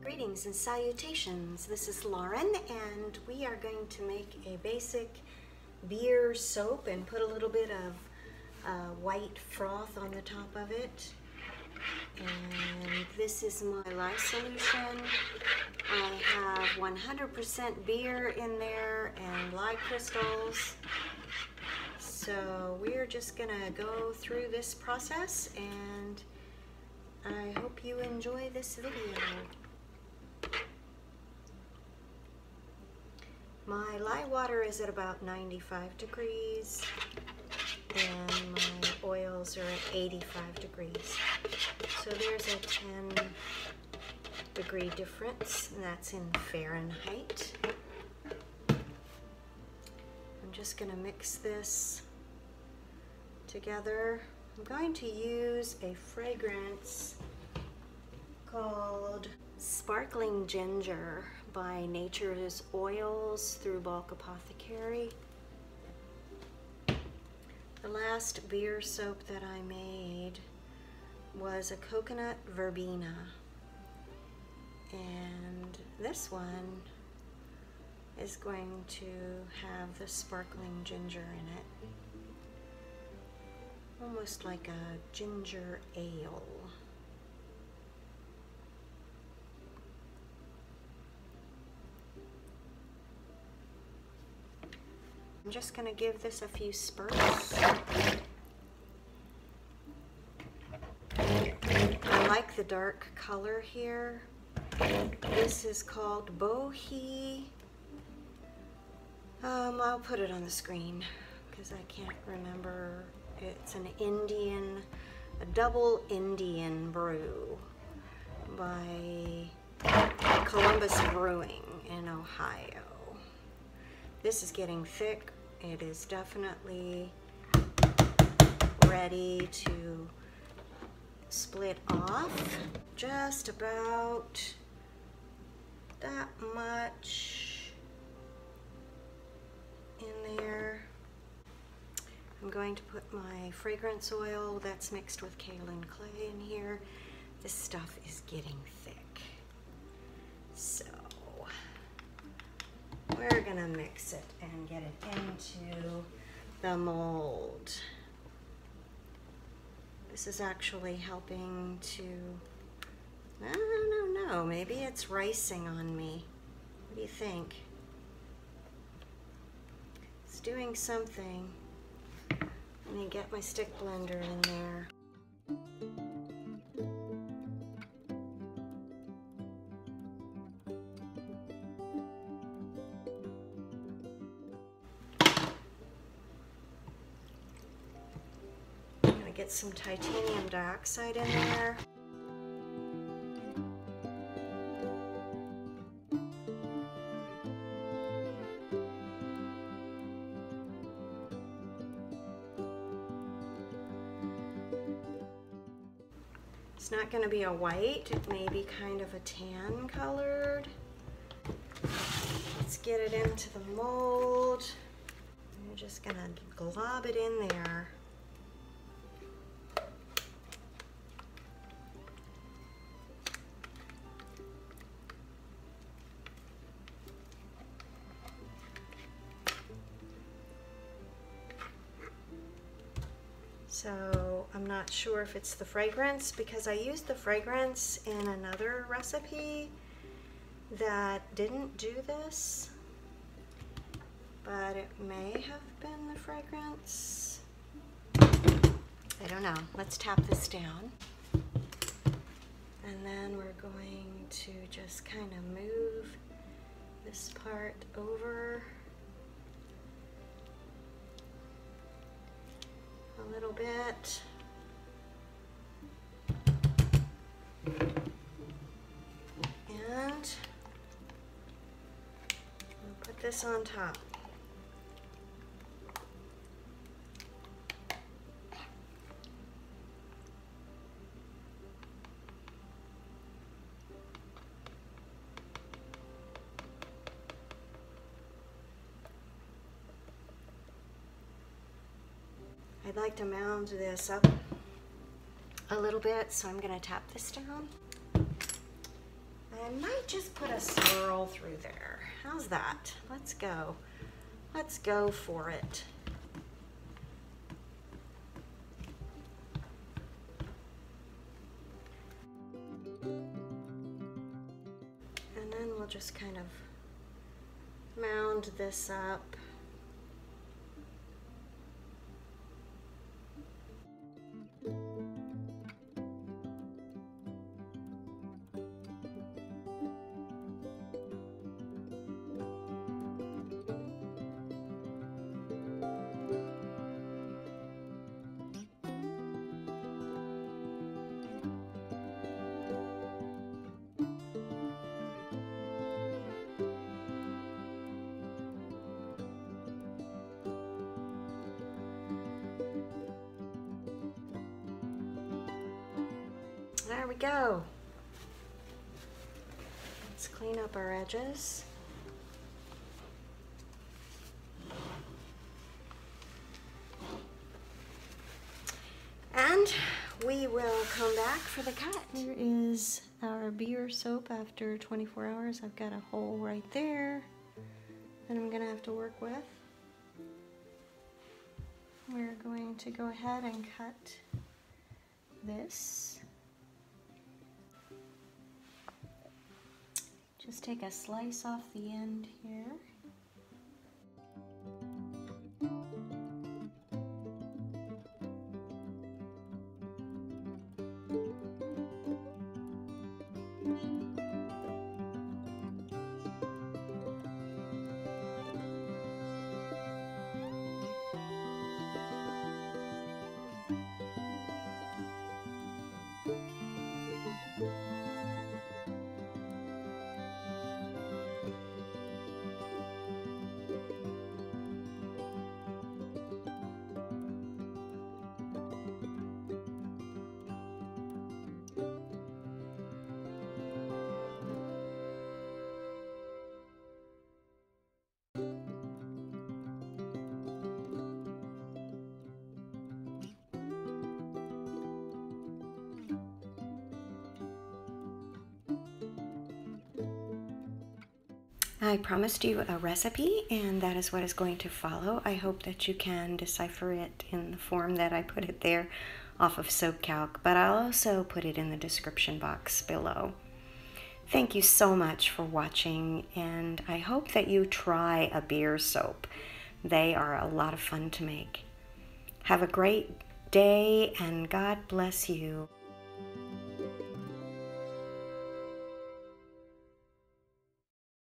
Greetings and salutations. This is Lauren and we are going to make a basic beer soap and put a little bit of uh, white froth on the top of it. And this is my lye solution. I have 100% beer in there and lye crystals. So we're just gonna go through this process and I hope you enjoy this video. My lye water is at about 95 degrees and my oils are at 85 degrees. So there's a 10 degree difference and that's in Fahrenheit. I'm just gonna mix this together. I'm going to use a fragrance called Sparkling Ginger by Nature's Oils through Bulk Apothecary. The last beer soap that I made was a coconut verbena. And this one is going to have the sparkling ginger in it. Almost like a ginger ale. I'm just going to give this a few spurts. I like the dark color here. This is called Bodhi. Um, I'll put it on the screen because I can't remember. It's an Indian, a double Indian brew by Columbus Brewing in Ohio. This is getting thick. It is definitely ready to split off. Just about that much I'm going to put my fragrance oil that's mixed with kaolin clay in here. This stuff is getting thick. So we're gonna mix it and get it into the mold. This is actually helping to, I don't know, maybe it's ricing on me. What do you think? It's doing something. Let me get my stick blender in there. I'm gonna get some titanium dioxide in there. It's not going to be a white, it may be kind of a tan colored. Let's get it into the mold. I'm just going to glob it in there. So I'm not sure if it's the fragrance because I used the fragrance in another recipe that didn't do this, but it may have been the fragrance. I don't know. Let's tap this down. And then we're going to just kind of move this part over. a little bit. And we'll put this on top. I'd like to mound this up a little bit, so I'm gonna tap this down. I might just put a swirl through there. How's that? Let's go. Let's go for it. And then we'll just kind of mound this up. There we go. Let's clean up our edges. And we will come back for the cut. Here is our beer soap after 24 hours. I've got a hole right there that I'm gonna have to work with. We're going to go ahead and cut this. Just take a slice off the end here. I promised you a recipe, and that is what is going to follow. I hope that you can decipher it in the form that I put it there off of SoapCalc, but I'll also put it in the description box below. Thank you so much for watching, and I hope that you try a beer soap. They are a lot of fun to make. Have a great day, and God bless you.